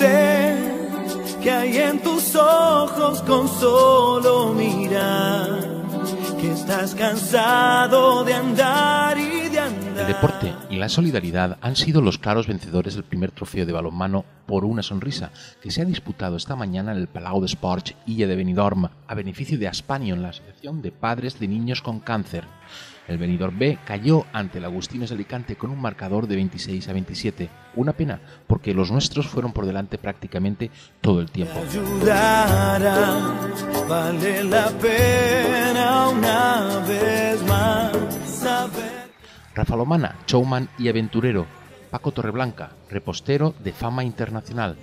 que hay en tus ojos con solo mirar que estás cansado de andar deporte y la solidaridad han sido los claros vencedores del primer trofeo de balonmano por una sonrisa que se ha disputado esta mañana en el Palau de Sports Illa de Benidorm a beneficio de Aspanion, la Asociación de Padres de Niños con Cáncer. El Benidorm B cayó ante el Agustinos de Alicante con un marcador de 26 a 27. Una pena, porque los nuestros fueron por delante prácticamente todo el tiempo. Vale la pena una vez más saber. Rafa Lomana, showman y aventurero. Paco Torreblanca, repostero de fama internacional.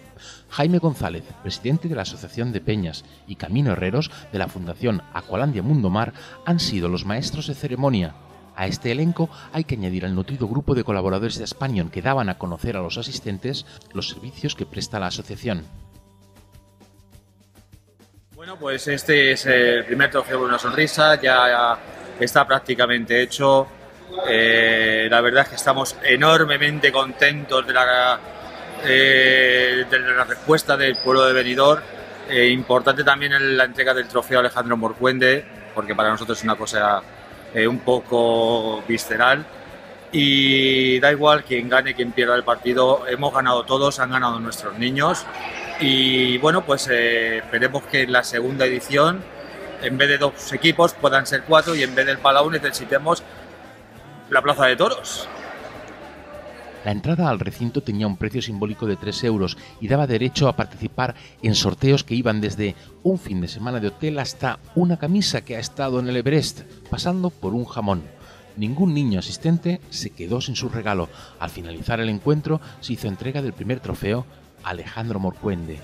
Jaime González, presidente de la Asociación de Peñas, y Camino Herreros, de la Fundación Aqualandia Mundo Mar, han sido los maestros de ceremonia. A este elenco hay que añadir al nutrido grupo de colaboradores de Aspanion que daban a conocer a los asistentes los servicios que presta la asociación. Bueno, pues este es el primer trofeo de una sonrisa, ya está prácticamente hecho. Eh, la verdad es que estamos enormemente contentos de la, eh, de la respuesta del pueblo de Benidorm. Eh, importante también la entrega del trofeo Alejandro Morcuende, porque para nosotros es una cosa eh, un poco visceral. Y da igual quien gane, quien pierda el partido, hemos ganado todos, han ganado nuestros niños. Y bueno, pues eh, esperemos que en la segunda edición, en vez de dos equipos, puedan ser cuatro y en vez del Palau necesitemos la Plaza de Toros. La entrada al recinto tenía un precio simbólico de 3 euros y daba derecho a participar en sorteos que iban desde un fin de semana de hotel hasta una camisa que ha estado en el Everest, pasando por un jamón. Ningún niño asistente se quedó sin su regalo. Al finalizar el encuentro se hizo entrega del primer trofeo a Alejandro Morcuende.